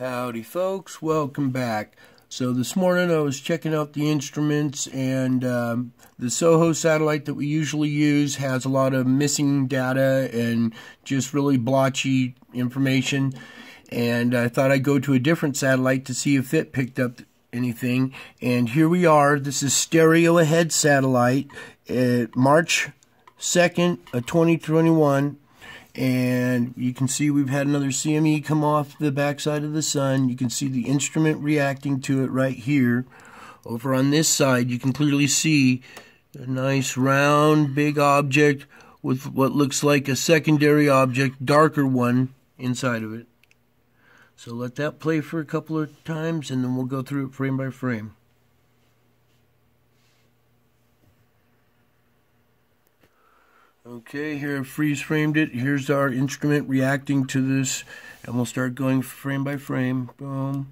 Howdy folks, welcome back. So this morning I was checking out the instruments and um, the SOHO satellite that we usually use has a lot of missing data and just really blotchy information and I thought I'd go to a different satellite to see if it picked up anything and here we are. This is Stereo Ahead satellite at March 2nd of 2021 and you can see we've had another CME come off the backside of the sun. You can see the instrument reacting to it right here. Over on this side, you can clearly see a nice round big object with what looks like a secondary object, darker one, inside of it. So let that play for a couple of times and then we'll go through it frame by frame. Okay, here I've freeze framed it. Here's our instrument reacting to this, and we'll start going frame by frame. Boom.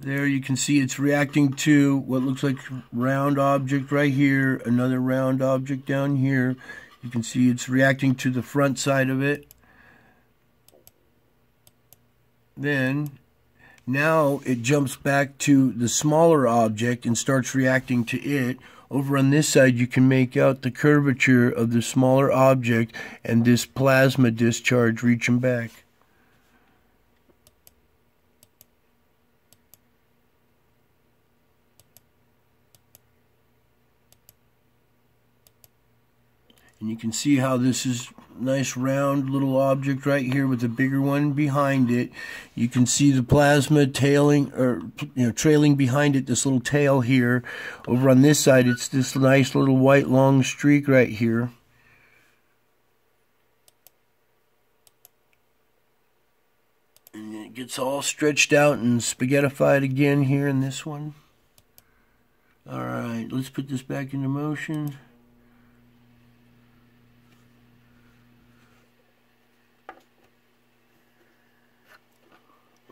There you can see it's reacting to what looks like round object right here, another round object down here. You can see it's reacting to the front side of it. Then, now it jumps back to the smaller object and starts reacting to it over on this side, you can make out the curvature of the smaller object and this plasma discharge reaching back. And you can see how this is nice round little object right here with a bigger one behind it. You can see the plasma tailing or you know trailing behind it this little tail here. Over on this side it's this nice little white long streak right here. And it gets all stretched out and spaghettified again here in this one. Alright, let's put this back into motion.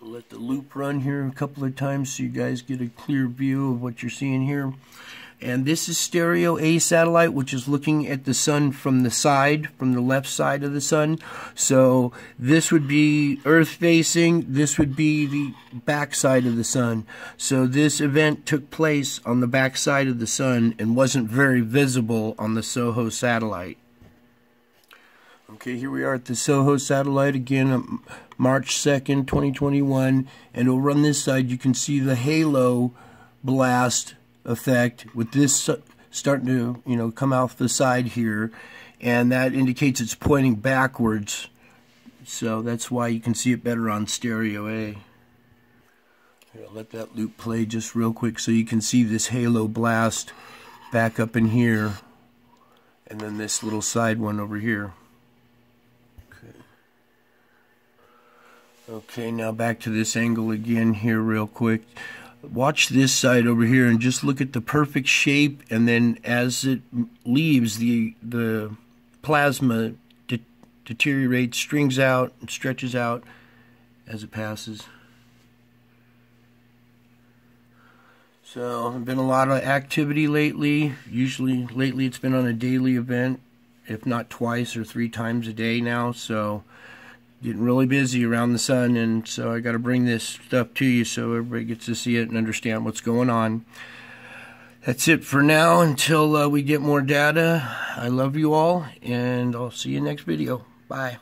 Let the loop run here a couple of times so you guys get a clear view of what you're seeing here. And this is stereo A satellite, which is looking at the sun from the side, from the left side of the sun. So this would be Earth facing, this would be the back side of the sun. So this event took place on the back side of the sun and wasn't very visible on the SOHO satellite. Okay, here we are at the SOHO satellite again, um, March 2nd, 2021. And over on this side, you can see the halo blast effect with this starting to, you know, come off the side here. And that indicates it's pointing backwards. So that's why you can see it better on stereo A. Here, let that loop play just real quick so you can see this halo blast back up in here. And then this little side one over here. Okay, now back to this angle again here real quick. Watch this side over here and just look at the perfect shape and then as it leaves the the plasma de deteriorates, strings out, and stretches out as it passes. So, been a lot of activity lately. Usually, lately it's been on a daily event, if not twice or three times a day now. So, getting really busy around the sun, and so I got to bring this stuff to you so everybody gets to see it and understand what's going on. That's it for now until uh, we get more data. I love you all, and I'll see you next video. Bye.